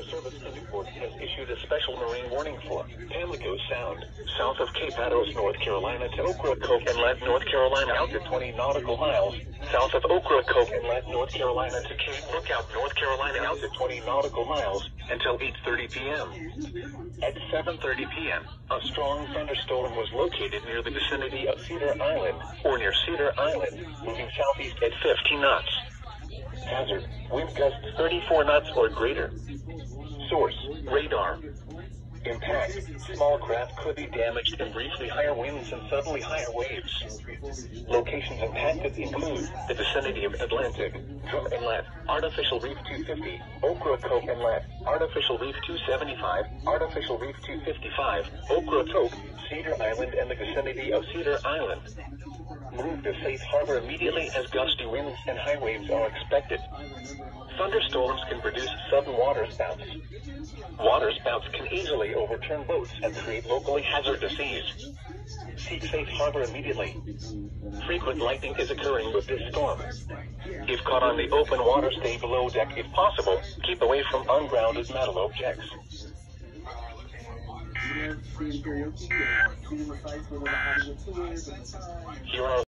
Weather Service Newport has issued a special marine warning for Pamlico Sound, south of Cape Hatteras, North Carolina to Ocracoke Inlet, North Carolina, out to 20 nautical miles, south of Ocracoke Inlet, North Carolina to Cape Lookout, North Carolina, out to 20 nautical miles until 8.30 p.m. At 7.30 p.m., a strong thunderstorm was located near the vicinity of Cedar Island, or near Cedar Island, moving southeast at 15 knots. Hazard, wind gusts 34 knots or greater. Source, radar. Impact, small craft could be damaged in briefly higher winds and suddenly higher waves. Locations impacted include the vicinity of Atlantic, Drum Inlet, Artificial Reef 250, Ocracoke Inlet, Artificial Reef 275, Artificial Reef 255, Ocracoke, Cedar Island, and the vicinity of Cedar Island. Move to safe harbor immediately as gusty winds and high waves are expected. Thunderstorms can produce sudden water spouts. Water spouts can easily overturn boats and create locally hazardous seas. Seek safe harbor immediately. Frequent lightning is occurring with this storm. If caught on the open water, stay below deck if possible. Keep away from ungrounded metal objects. Here are